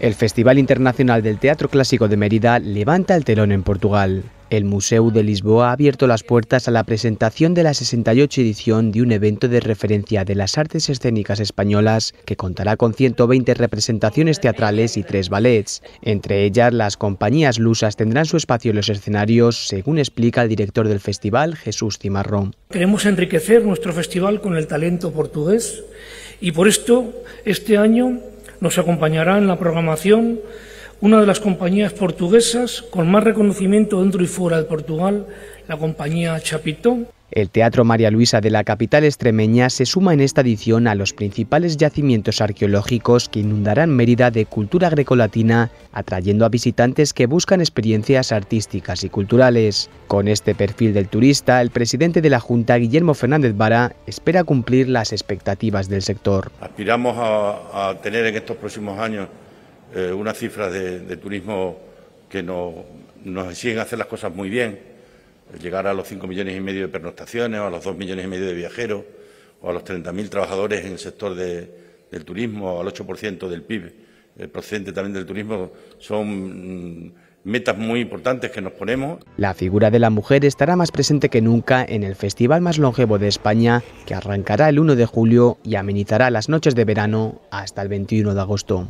El Festival Internacional del Teatro Clásico de Mérida levanta el telón en Portugal. El Museo de Lisboa ha abierto las puertas a la presentación de la 68 edición de un evento de referencia de las artes escénicas españolas que contará con 120 representaciones teatrales y tres ballets. Entre ellas, las compañías lusas tendrán su espacio en los escenarios, según explica el director del festival, Jesús Cimarrón. Queremos enriquecer nuestro festival con el talento portugués y por esto este año nos acompañará en la programación una de las compañías portuguesas con más reconocimiento dentro y fuera de Portugal, la compañía Chapitó. El Teatro María Luisa de la capital extremeña se suma en esta edición a los principales yacimientos arqueológicos que inundarán Mérida de cultura grecolatina, atrayendo a visitantes que buscan experiencias artísticas y culturales. Con este perfil del turista, el presidente de la Junta, Guillermo Fernández Vara, espera cumplir las expectativas del sector. Aspiramos a, tener en estos próximos años eh, unas cifras de, turismo que nos, nos exigen hacer las cosas muy bien, llegar a los 5 millones y medio de pernoctaciones, o a los 2 millones y medio de viajeros, o a los 30.000 trabajadores en el sector del turismo, o al 8% del PIB procedente también del turismo, son mm, metas muy importantes que nos ponemos. La figura de la mujer estará más presente que nunca en el festival más longevo de España, que arrancará el 1 de julio y amenizará las noches de verano hasta el 21 de agosto.